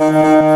Música